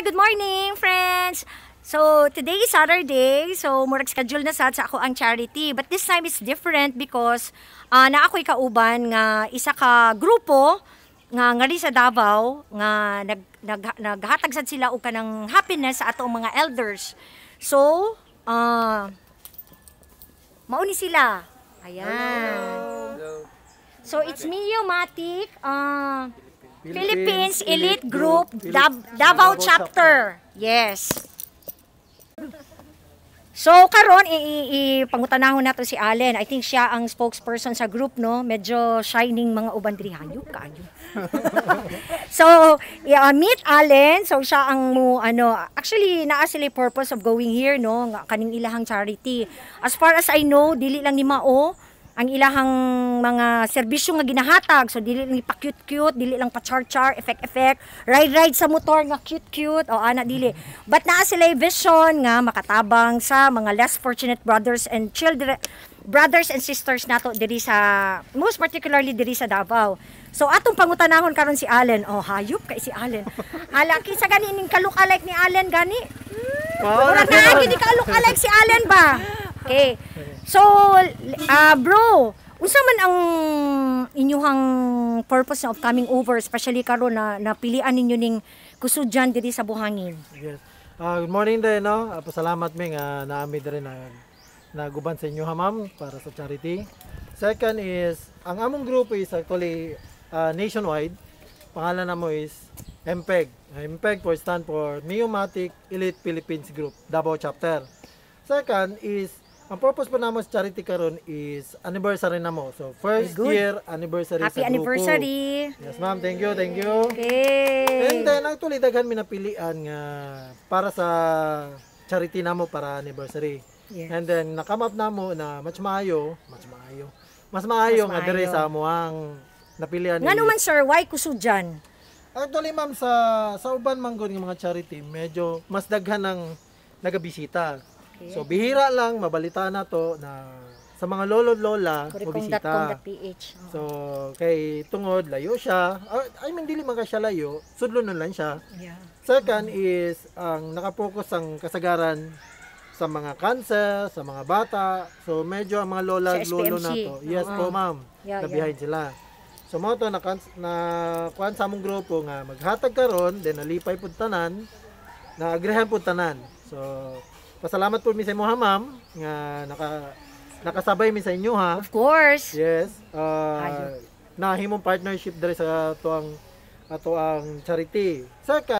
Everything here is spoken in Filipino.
Good morning, friends. So, today is Saturday. So, murag schedule na sad sa ako ang charity. But this time is different because uh, na ako'y kauban nga isa ka grupo nga ngari sa Davao nga nag, nag, naghatag sad sila og kanang happiness sa atong mga elders. So, uh, mauni sila. Ayan. So, it's Mio Matic. Uh, Philippines Elite Group Dav- Davao Chapter. Yes. So karon ipangutanahon nato si Allen. I think siya ang spokesperson sa group no. Medyo shining mga uban diri hayop kaayo. so yeah, meet Allen. So siya ang mo ano actually naa sila purpose of going here no nga kaning ilahang charity. As far as I know dili lang ni Mao ang ilahang mga serbisyo nga ginahatag so dili lang pa cute cute dili lang pa char char effect effect. Ride ride sa motor nga cute cute o ana dili. But naa sila vision nga makatabang sa mga less fortunate brothers and children brothers and sisters nato diri sa most particularly diri sa Davao. So atong pangutanahon karon si Allen. Oh hayop kay si Allen. Hala kinsa gani ning kalok-alike ni Allen gani? Mura na gini kalok-alike si Allen ba? Okay So, uh, bro, unsa man ang inyuhang purpose of coming over, especially karon na napilian ninyo ning kusudyan diri sa buhangin? Yes. Uh, good morning din, no? Uh, pasalamat mi nga naami diri na naguban sa inyo ha, ma'am, para sa charity. Second is, ang among group is actually uh, nationwide. Pangalan na mo is MPEG. MPEG for stand for Neomatic Elite Philippines Group, Davao Chapter. Second is ang purpose pa naman sa charity karon is anniversary na mo. So, first Good. year anniversary Happy sa anniversary. grupo. Yes, ma'am. Thank you, thank you. Okay. And then, actually, daghan mi napilian nga para sa charity namo para anniversary. Yes. And then, nakamap namo na mas maayo, mas maayo, mas maayo nga dire sa amuang napilian. Nga naman sir, why kusudyan? Actually, ma'am, sa sa uban manggod nga mga charity, medyo mas daghan ng nagabisita. Okay. So bihira lang mabalita na to na sa mga lolo lola mobisita. Kurikong.com.ph. So kay tungod layo siya. Ah, I mean dili man siya layo, sudlo nun lang siya. Yeah. Second is ang nakapokus ang kasagaran sa mga cancer, sa mga bata. So medyo ang mga lola Sa lolo SPMC. na to. Yes Oo. po ma'am. Yeah, na behind sila. So mo to na na kuan sa among grupo nga maghatag karon then nalipay pud tanan na agrehan pud tanan. So pasalamat po mi sa inyo ha ma'am nga naka nakasabay mi sa inyo ha. Of course. Yes. Uh, Ayun. na himong partnership diri sa tuang ato ang charity. Second,